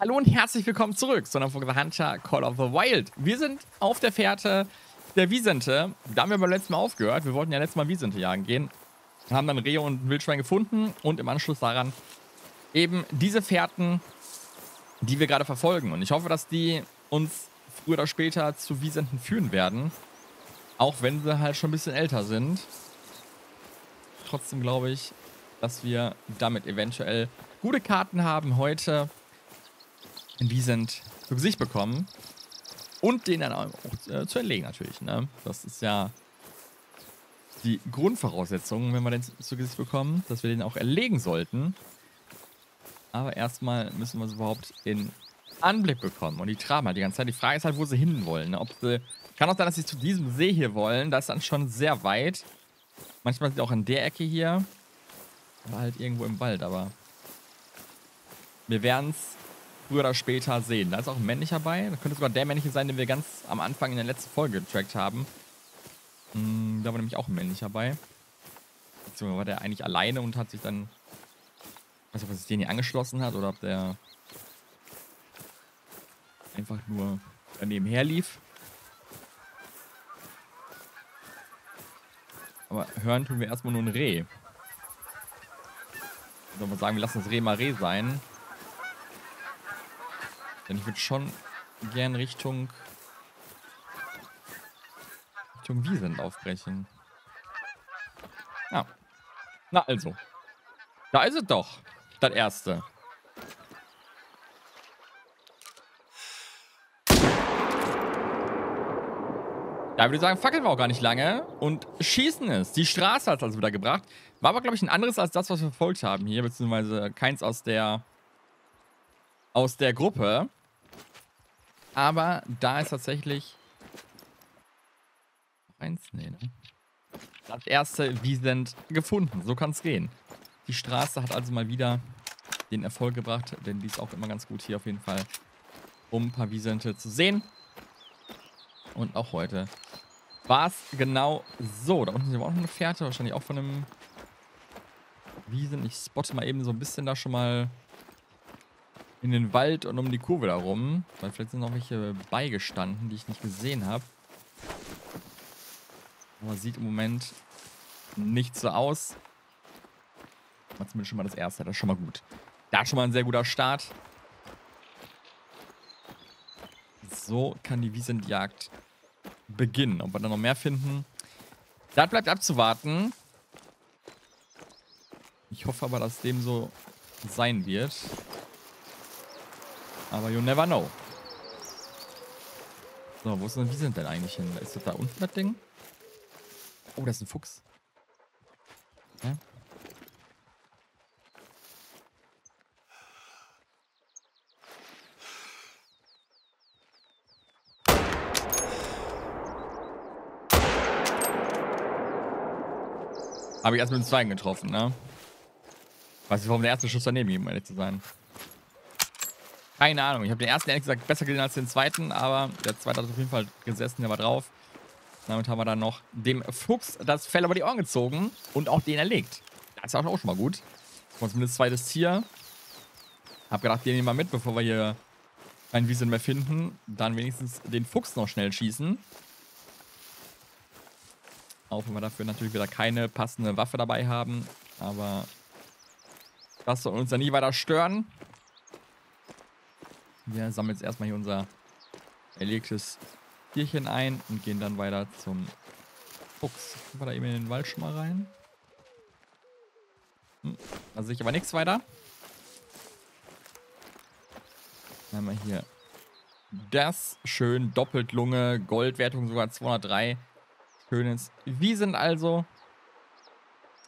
Hallo und herzlich willkommen zurück zu einer Folge The Hunter Call of the Wild. Wir sind auf der Fährte der Wiesente. Da haben wir beim letzten Mal aufgehört. Wir wollten ja letztes Mal Wiesente jagen gehen. Haben dann Rehe und Wildschwein gefunden und im Anschluss daran eben diese Fährten, die wir gerade verfolgen. Und ich hoffe, dass die uns früher oder später zu Wiesenten führen werden. Auch wenn sie halt schon ein bisschen älter sind. Trotzdem glaube ich, dass wir damit eventuell gute Karten haben heute in Wiesent zu Gesicht bekommen. Und den dann auch äh, zu erlegen natürlich. Ne? Das ist ja die Grundvoraussetzung, wenn wir den zu Gesicht bekommen, dass wir den auch erlegen sollten. Aber erstmal müssen wir es überhaupt in Anblick bekommen. Und die traben halt die ganze Zeit. Die Frage ist halt, wo sie hin wollen. Ne? Ob sie, kann auch sein, dass sie zu diesem See hier wollen. Das ist dann schon sehr weit. Manchmal sind auch in der Ecke hier. Oder halt irgendwo im Wald, aber wir werden es früher oder später sehen. Da ist auch ein männlicher bei. Das könnte sogar der männliche sein, den wir ganz am Anfang in der letzten Folge getrackt haben. Hm, da war nämlich auch ein männlicher bei. Beziehungsweise war der eigentlich alleine und hat sich dann. Ich weiß nicht, ob er sich den hier angeschlossen hat oder ob der einfach nur daneben her lief. Aber hören tun wir erstmal nur ein Reh. Sollen wir sagen, wir lassen das Reh mal Reh sein. Denn ich würde schon gern Richtung Richtung Wiesent aufbrechen. Ja. Na also. Da ist es doch. Das erste. Da würde ich sagen, fackeln wir auch gar nicht lange und schießen es. Die Straße hat es also wieder gebracht. War aber, glaube ich, ein anderes als das, was wir verfolgt haben hier, beziehungsweise keins aus der aus der Gruppe. Aber da ist tatsächlich. Eins, nee, ne? Das erste Wiesent gefunden. So kann es gehen. Die Straße hat also mal wieder den Erfolg gebracht, denn die ist auch immer ganz gut hier auf jeden Fall, um ein paar Wiesente zu sehen. Und auch heute war es genau so. Da unten sind wir auch noch eine Fährte, wahrscheinlich auch von einem Wiesen. Ich spotte mal eben so ein bisschen da schon mal in den Wald und um die Kurve da rum. Weil vielleicht sind noch welche beigestanden, die ich nicht gesehen habe. Aber sieht im Moment nicht so aus. War zumindest schon mal das erste. Das ist schon mal gut. Da schon mal ein sehr guter Start. So kann die Wiesentjagd beginnen. Ob wir da noch mehr finden, das bleibt abzuwarten. Ich hoffe aber, dass dem so sein wird. Aber you never know. So, wo denn, wie sind denn eigentlich hin? Ist das da unten das Ding? Oh, das ist ein Fuchs. Ja? Habe ich erst mit dem zweiten getroffen, ne? Weiß nicht, warum der erste Schuss daneben ging, um ehrlich zu sein. Keine Ahnung. Ich habe den ersten ehrlich gesagt besser gesehen als den zweiten, aber der zweite hat auf jeden Fall gesessen, der war drauf. Damit haben wir dann noch dem Fuchs das Fell über die Ohren gezogen und auch den erlegt. Das ist auch schon mal gut. Und zumindest zweites Tier. Hab gedacht, den nehmen wir mit, bevor wir hier kein Wiesen mehr finden. Dann wenigstens den Fuchs noch schnell schießen. Auch wenn wir dafür natürlich wieder keine passende Waffe dabei haben. Aber das soll uns ja nie weiter stören. Wir sammeln jetzt erstmal hier unser erlegtes Tierchen ein und gehen dann weiter zum Fuchs. Gucken wir da eben in den Wald schon mal rein. Hm, da sehe ich aber nichts weiter. Dann haben wir hier das schön doppelt Lunge, Goldwertung sogar 203. Schönes Wiesen also.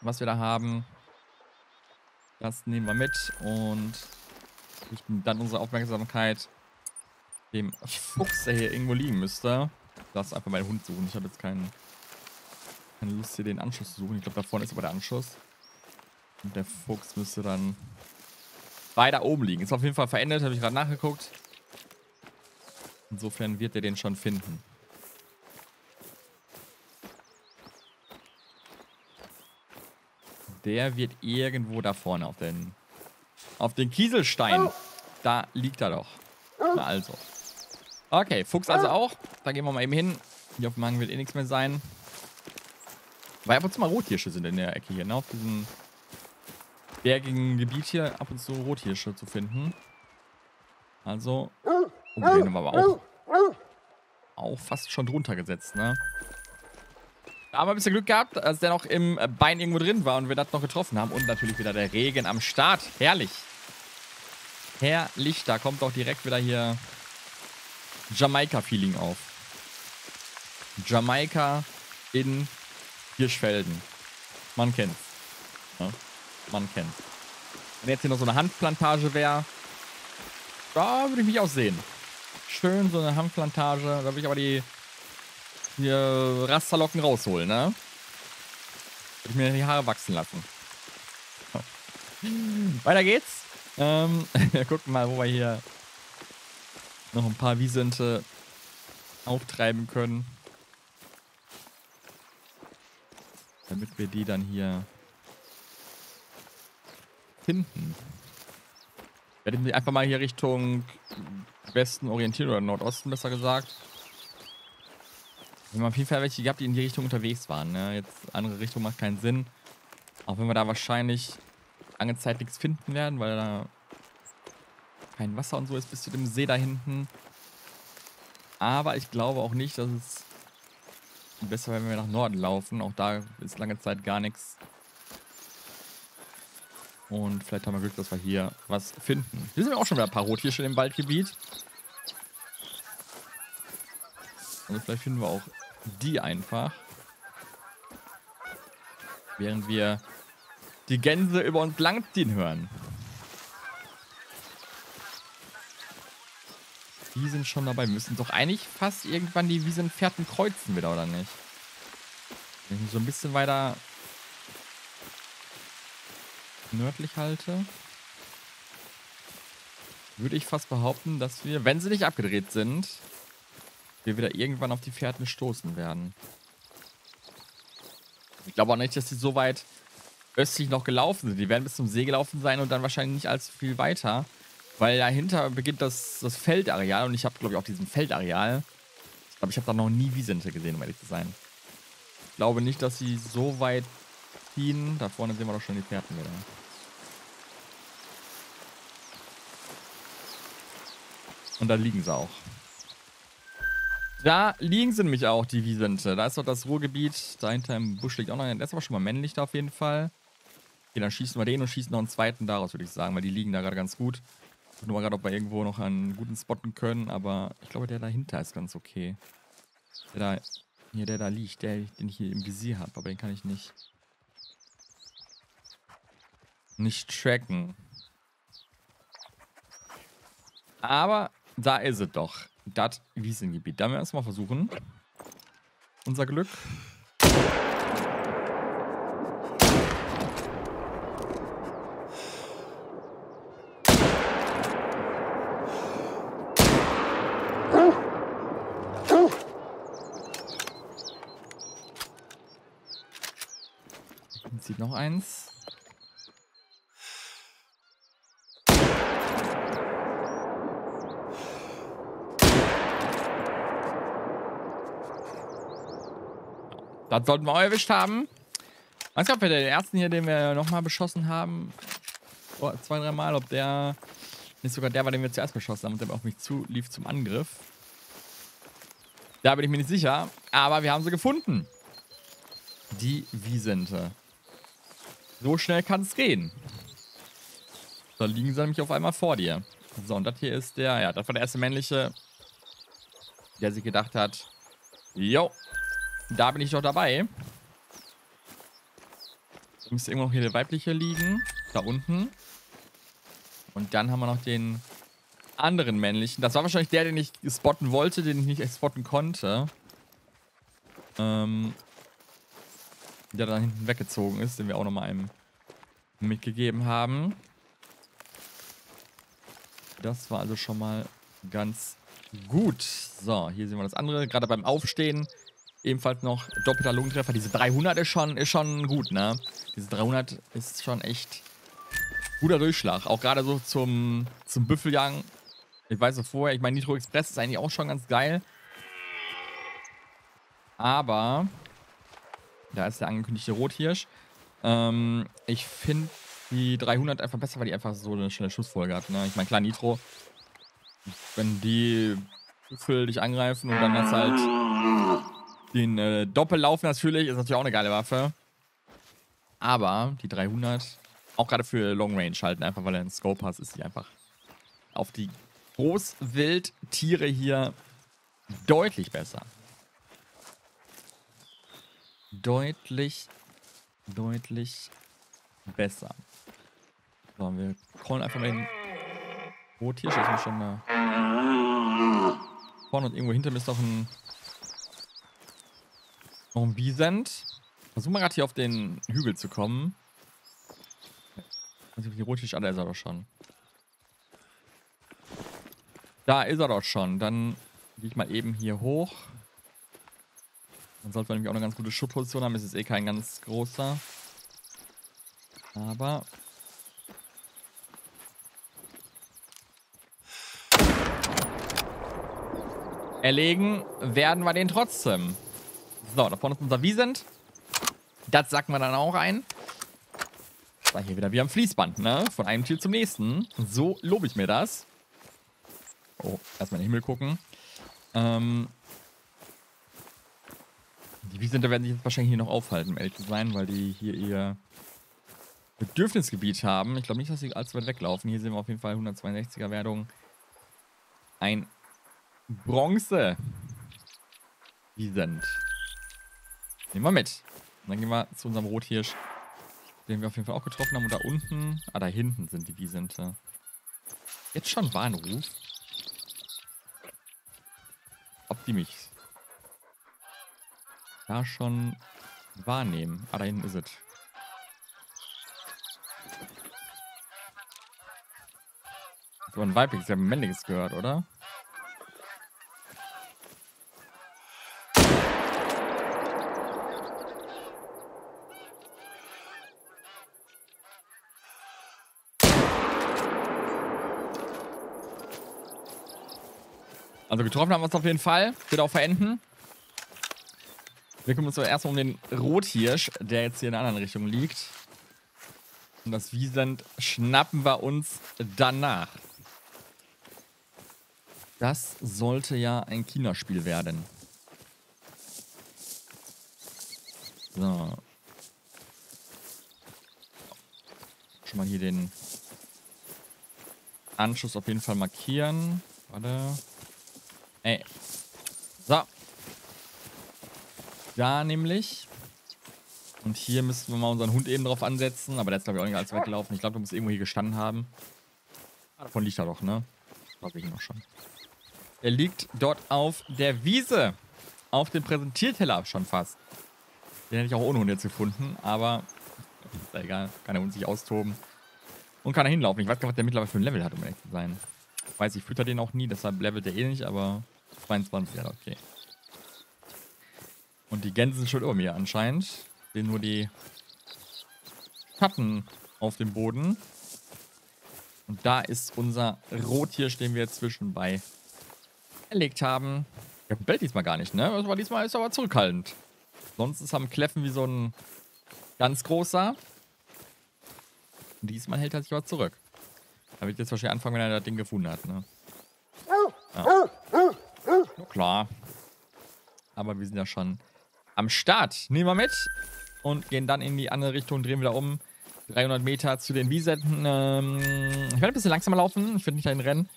Was wir da haben. Das nehmen wir mit und richten dann unsere Aufmerksamkeit dem Fuchs, der hier irgendwo liegen müsste. Lass einfach meinen Hund suchen. Ich habe jetzt keinen, keine Lust hier den Anschluss zu suchen. Ich glaube, da vorne ist aber der Anschluss. Und der Fuchs müsste dann weiter oben liegen. Ist auf jeden Fall verändert, habe ich gerade nachgeguckt. Insofern wird er den schon finden. Der wird irgendwo da vorne auf den, auf den Kieselstein. Da liegt er doch. Na also. Okay, Fuchs also auch. Da gehen wir mal eben hin. Hier auf dem Hang wird eh nichts mehr sein. Weil ab und zu mal Rothirsche sind in der Ecke hier, ne? Auf diesem bergigen Gebiet hier ab und zu Rothirsche zu finden. Also. Oh, den haben wir aber auch. Auch fast schon drunter gesetzt, ne? Da haben wir ein bisschen Glück gehabt, als der noch im Bein irgendwo drin war und wir das noch getroffen haben. Und natürlich wieder der Regen am Start. Herrlich. Herrlich. Da kommt auch direkt wieder hier Jamaika-Feeling auf. Jamaika in Hirschfelden. Man kennt's. Ja, man kennt's. Wenn jetzt hier noch so eine Hanfplantage wäre, da würde ich mich auch sehen. Schön so eine Hanfplantage. Da würde ich aber die hier Rasterlocken rausholen, ne? Würde ich mir die Haare wachsen lassen. Weiter geht's. Ähm, wir gucken mal, wo wir hier noch ein paar Wiesente auftreiben können. Damit wir die dann hier finden. Werde ich mich einfach mal hier Richtung Westen orientieren oder Nordosten besser gesagt. Wir haben auf jeden Fall welche gehabt, die in die Richtung unterwegs waren. Ne? Jetzt andere Richtung macht keinen Sinn. Auch wenn wir da wahrscheinlich lange Zeit nichts finden werden, weil da kein Wasser und so ist bis zu dem See da hinten. Aber ich glaube auch nicht, dass es besser wäre, wenn wir nach Norden laufen. Auch da ist lange Zeit gar nichts. Und vielleicht haben wir Glück, dass wir hier was finden. Hier sind auch schon wieder ein paar Rothirsche im Waldgebiet. Also vielleicht finden wir auch die einfach. Während wir die Gänse über uns langziehen hören. Die sind schon dabei. Wir müssen doch eigentlich fast irgendwann die Wiesenfährten kreuzen wieder, oder nicht? Wenn ich so ein bisschen weiter nördlich halte, würde ich fast behaupten, dass wir, wenn sie nicht abgedreht sind, wir wieder irgendwann auf die Fährten stoßen werden. Ich glaube auch nicht, dass sie so weit östlich noch gelaufen sind. Die werden bis zum See gelaufen sein und dann wahrscheinlich nicht allzu viel weiter. Weil dahinter beginnt das, das Feldareal und ich habe, glaube ich, auf diesem Feldareal, ich glaube, ich habe da noch nie Wiesente gesehen, um ehrlich zu sein. Ich glaube nicht, dass sie so weit ziehen. Da vorne sehen wir doch schon die Fährten wieder. Und da liegen sie auch. Da liegen sie nämlich auch, die Wiesente. Da ist doch das Ruhrgebiet. Dahinter im Busch liegt auch noch. Der ist aber schon mal männlich da auf jeden Fall. Okay, dann schießen wir den und schießen noch einen zweiten daraus, würde ich sagen, weil die liegen da gerade ganz gut. Ich nur mal gerade, ob wir irgendwo noch einen guten spotten können, aber ich glaube, der dahinter ist ganz okay. Der da, hier, der da liegt, der, den ich hier im Visier habe, aber den kann ich nicht nicht tracken. Aber da ist es doch. Das Wiesengebiet. Da werden wir erstmal versuchen. Unser Glück. Sieht noch eins. Das sollten wir auch erwischt haben. Nicht, ob wir den ersten hier, den wir nochmal beschossen haben, oh, zwei, drei Mal, ob der nicht sogar der war, den wir zuerst beschossen haben und der auf mich zu lief zum Angriff. Da bin ich mir nicht sicher. Aber wir haben sie gefunden. Die Wiesente. So schnell kann es gehen. Da liegen sie nämlich auf einmal vor dir. So, und das hier ist der, ja, das war der erste männliche, der sich gedacht hat, jo, da bin ich doch dabei. Da müsste irgendwo noch hier der weibliche liegen. Da unten. Und dann haben wir noch den anderen männlichen. Das war wahrscheinlich der, den ich spotten wollte, den ich nicht spotten konnte. Ähm, der da hinten weggezogen ist, den wir auch nochmal einem mitgegeben haben. Das war also schon mal ganz gut. So, hier sehen wir das andere. Gerade beim Aufstehen ebenfalls noch doppelter Lungentreffer. Diese 300 ist schon, ist schon gut, ne? Diese 300 ist schon echt guter Durchschlag. Auch gerade so zum, zum Büffeljagen. Ich weiß so vorher, ich meine, Nitro Express ist eigentlich auch schon ganz geil. Aber, da ist der angekündigte Rothirsch. Ähm, ich finde die 300 einfach besser, weil die einfach so eine schnelle Schussfolge hat. Ne? Ich meine, klar, Nitro, wenn die Büffel dich angreifen und dann hast halt den äh, Doppellauf natürlich, ist natürlich auch eine geile Waffe. Aber die 300, auch gerade für Long Range halten, einfach weil er einen Scope hat, ist sie einfach auf die Großwildtiere hier deutlich besser. Deutlich, deutlich besser. So, wir callen einfach mal den Rottier. Das ist schon da. Vorne und irgendwo hinter mir ist noch ein. Noch ein Wiesent. Versuchen wir gerade hier auf den Hügel zu kommen. Also die Rottisch, ah, da ist er doch schon. Da ist er doch schon. Dann gehe ich mal eben hier hoch. Dann sollte man nämlich auch eine ganz gute Schuttposition haben. Es ist eh kein ganz großer. Aber... Erlegen werden wir den trotzdem. So, da vorne ist unser Wiesent. Das sacken wir dann auch ein. Da hier wieder wie am Fließband, ne? Von einem Ziel zum nächsten. So lobe ich mir das. Oh, erstmal in den Himmel gucken. Ähm, die Wiesenter werden sich jetzt wahrscheinlich hier noch aufhalten, um ehrlich zu sein, weil die hier ihr Bedürfnisgebiet haben. Ich glaube nicht, dass sie allzu weit weglaufen. Hier sehen wir auf jeden Fall 162er Wertung. Ein Bronze. Wiesent. Nehmen wir mit. Und dann gehen wir zu unserem Rothirsch, den wir auf jeden Fall auch getroffen haben. Und da unten, ah, da hinten sind die Wiesente. Jetzt schon Warnruf. Ob die mich da schon wahrnehmen. Ah, da hinten ist es. So ein weibliches, ja männliches gehört, oder? Also getroffen haben wir uns auf jeden Fall. Wird auch verenden. Wir kümmern uns aber erstmal um den Rothirsch, der jetzt hier in einer anderen Richtung liegt. Und das Wiesent schnappen wir uns danach. Das sollte ja ein Kinderspiel werden. So. Schon mal hier den Anschluss auf jeden Fall markieren. Warte. Ey. So. Da nämlich. Und hier müssen wir mal unseren Hund eben drauf ansetzen. Aber der ist, glaube ich, auch nicht allzu weit gelaufen. Ich glaube, der muss irgendwo hier gestanden haben. Ah, davon liegt er doch, ne? Glaube ich noch schon. Er liegt dort auf der Wiese. Auf dem Präsentierteller schon fast. Den hätte ich auch ohne Hund jetzt gefunden. Aber ist ja egal. Kann der Hund sich austoben. Und kann er hinlaufen. Ich weiß gar nicht, was der mittlerweile für ein Level hat, um ehrlich zu sein. Ich weiß, ich fütter den auch nie. Deshalb levelt der eh nicht. Aber 22, ja, okay. Und die Gänse sind schon über mir anscheinend. Sehen nur die Schatten auf dem Boden. Und da ist unser Rothirsch, den wir zwischenbei erlegt haben. Der bellt diesmal gar nicht, ne? Das war diesmal ist aber zurückhaltend. Sonst ist er am Kläffen wie so ein ganz großer. Und diesmal hält er sich aber zurück. Da wird jetzt wahrscheinlich anfangen, wenn er das Ding gefunden hat, ne? Ja. ja klar. Aber wir sind ja schon am Start. Nehmen wir mit und gehen dann in die andere Richtung, drehen wieder um. 300 Meter zu den Wiesenten. Ähm, ich werde ein bisschen langsamer laufen. Ich werde nicht dahin rennen,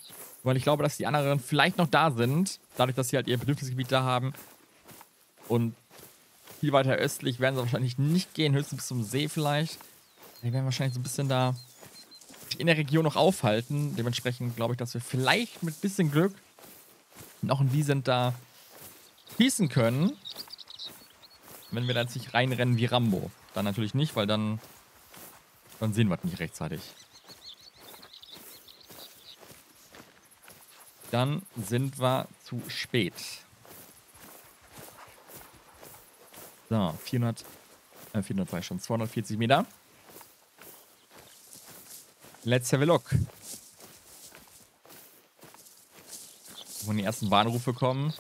weil ich glaube, dass die anderen vielleicht noch da sind. Dadurch, dass sie halt ihr Bedürfnisgebiet da haben. Und viel weiter östlich werden sie wahrscheinlich nicht gehen, höchstens bis zum See vielleicht. Die werden wahrscheinlich so ein bisschen da in der Region noch aufhalten. Dementsprechend glaube ich, dass wir vielleicht mit ein bisschen Glück noch ein Wiesent da schießen können wenn wir da jetzt nicht reinrennen wie Rambo. Dann natürlich nicht, weil dann, dann sehen wir es nicht rechtzeitig. Dann sind wir zu spät. So, 400, äh, 400 war schon, 240 Meter. Let's have a look. Wo die ersten Warnrufe kommen.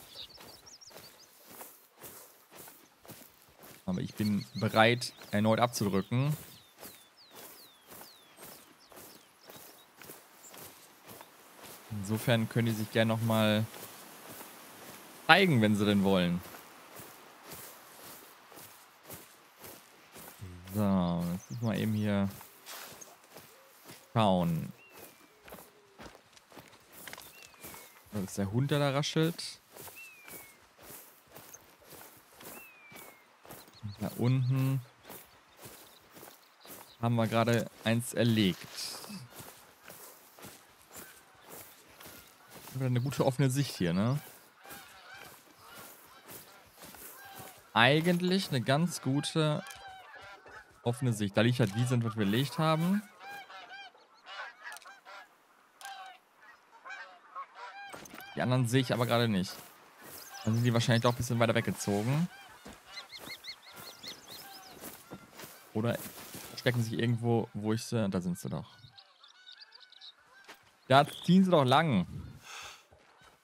Aber ich bin bereit, erneut abzudrücken. Insofern können die sich gerne nochmal zeigen, wenn sie denn wollen. So, jetzt müssen wir eben hier schauen. Das ist der Hund, der da raschelt. Da unten haben wir gerade eins erlegt. Eine gute offene Sicht hier, ne? Eigentlich eine ganz gute offene Sicht. Da liegt halt wie sind, was wir gelegt haben. Die anderen sehe ich aber gerade nicht. Dann sind die wahrscheinlich doch ein bisschen weiter weggezogen. Oder stecken sich irgendwo, wo ich sie... Da sind sie doch. Da ziehen sie doch lang.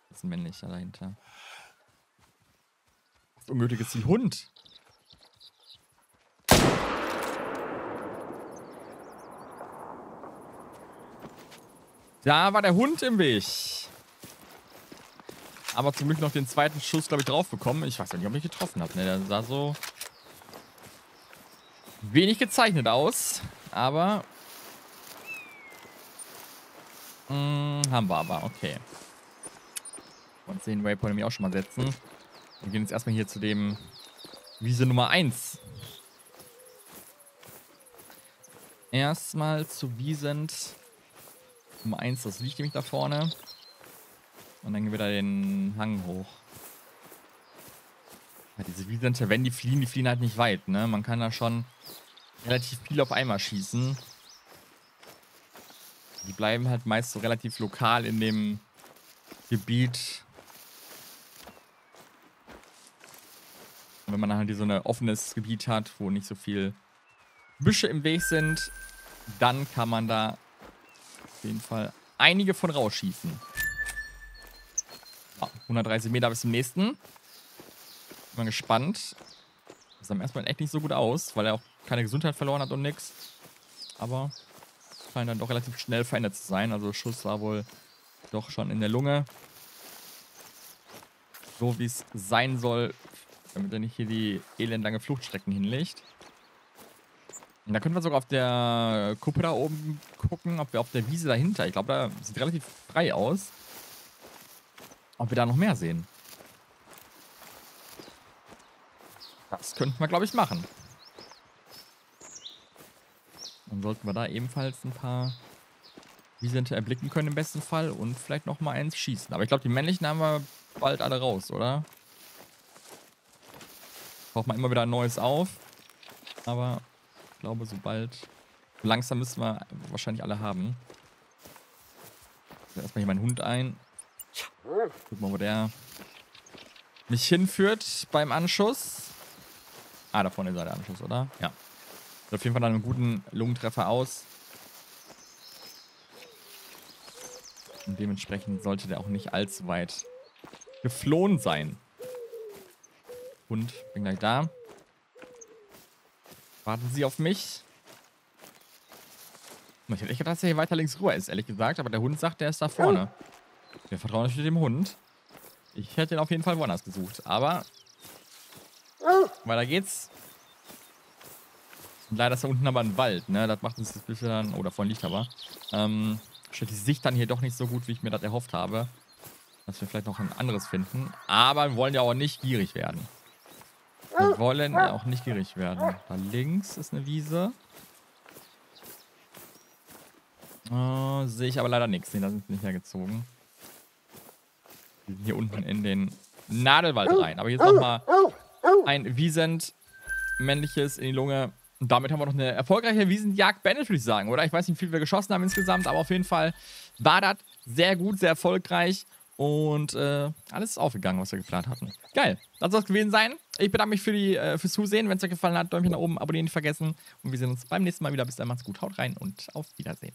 Das ist ein männlicher dahinter. Das unmögliche Ziel. Hund. Da war der Hund im Weg. Aber zum Glück noch den zweiten Schuss, glaube ich, drauf bekommen. Ich weiß ja nicht, ob ich getroffen habe. Ne? Der sah so wenig gezeichnet aus. Aber mh, hm, haben wir aber. Okay. Und den Waypoint nämlich auch schon mal setzen. Wir gehen jetzt erstmal hier zu dem Wiese Nummer 1. Erstmal zu Wiesent Nummer 1, das liegt nämlich da vorne. Und dann gehen wir da den Hang hoch. Ja, diese Wiesente, wenn die fliehen, die fliehen halt nicht weit, ne? Man kann da schon relativ viel auf einmal schießen. Die bleiben halt meist so relativ lokal in dem Gebiet. Und wenn man halt so ein offenes Gebiet hat, wo nicht so viel Büsche im Weg sind, dann kann man da auf jeden Fall einige von rausschießen. 130 Meter bis zum nächsten. Mal gespannt. Das sah erstmal echt nicht so gut aus, weil er auch keine Gesundheit verloren hat und nix. Aber scheint dann doch relativ schnell verändert zu sein. Also Schuss war wohl doch schon in der Lunge. So wie es sein soll, damit er nicht hier die elendlange Fluchtstrecken hinlegt. Und da können wir sogar auf der Kuppe da oben gucken, ob wir auf der Wiese dahinter, ich glaube, da sieht relativ frei aus, ob wir da noch mehr sehen. Das könnten wir, glaube ich, machen. Dann sollten wir da ebenfalls ein paar Wiesente erblicken können im besten Fall und vielleicht noch mal eins schießen. Aber ich glaube, die männlichen haben wir bald alle raus, oder? Braucht man immer wieder ein neues auf. Aber ich glaube, sobald... Langsam müssen wir wahrscheinlich alle haben. Ich erstmal hier meinen Hund ein. Guck mal, wo der mich hinführt beim Anschuss. Ah, da vorne ist der Anschuss, oder? Ja. Sieht auf jeden Fall nach einem guten Lungentreffer aus. Und dementsprechend sollte der auch nicht allzu weit geflohen sein. Hund, bin gleich da. Warten Sie auf mich. Ich hätte echt gedacht, dass er hier weiter links rüber ist, ehrlich gesagt. Aber der Hund sagt, der ist da vorne. Wir vertrauen natürlich dem Hund. Ich hätte ihn auf jeden Fall woanders gesucht. Aber weiter geht's. Leider ist da unten aber ein Wald, ne? Das macht uns das bisschen dann... Oh, davon liegt aber. Ähm, stellt die Sicht dann hier doch nicht so gut, wie ich mir das erhofft habe. Dass wir vielleicht noch ein anderes finden. Aber wir wollen ja auch nicht gierig werden. Wir wollen auch nicht gierig werden. Da links ist eine Wiese. Oh, Sehe ich aber leider nichts. Nee, da sind sie nicht hergezogen. Wir sind hier unten in den Nadelwald rein. Aber hier ist nochmal ein Wiesent männliches in die Lunge. Und damit haben wir noch eine erfolgreiche Wiesenjagd beendet, würde ich sagen, oder? Ich weiß nicht, wie viel wir geschossen haben insgesamt, aber auf jeden Fall war das sehr gut, sehr erfolgreich. Und äh, alles ist aufgegangen, was wir geplant hatten. Geil. Das soll es gewesen sein. Ich bedanke mich für die, äh, fürs Zusehen. Wenn es euch gefallen hat, Däumchen nach oben, abonnieren nicht vergessen. Und wir sehen uns beim nächsten Mal wieder. Bis dann, macht's gut. Haut rein und auf Wiedersehen.